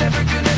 never gonna